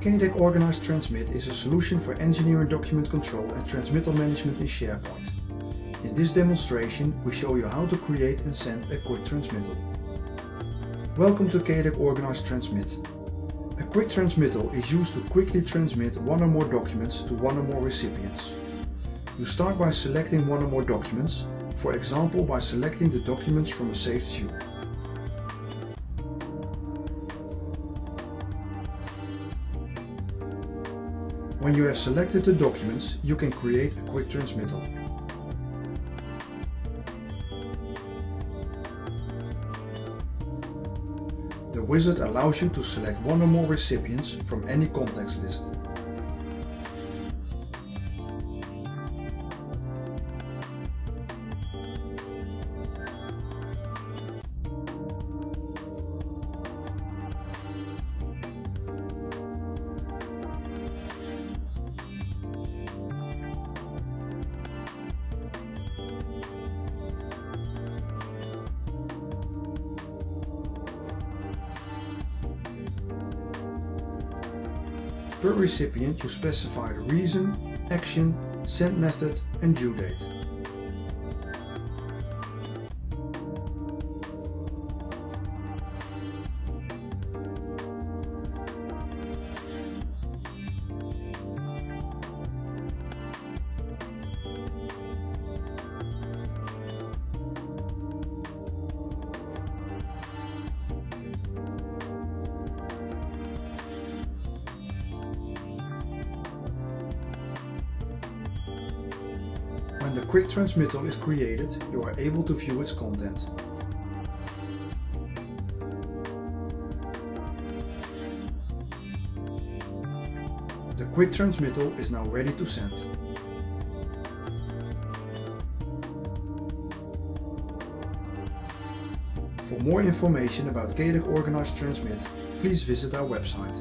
Cadac Organice Transmit is a solution for engineering document control and transmittal management in SharePoint. In this demonstration, we show you how to create and send a quick transmittal. Welcome to Cadac Organice Transmit. A quick transmittal is used to quickly transmit one or more documents to one or more recipients. You start by selecting one or more documents, for example by selecting the documents from a saved view. When you have selected the documents, you can create a quick transmittal. The wizard allows you to select one or more recipients from any contacts list. Per recipient you specify the reason, action, send method and due date. When the quick transmittal is created, you are able to view its content. The quick transmittal is now ready to send. For more information about Cadac Organice Transmit, please visit our website.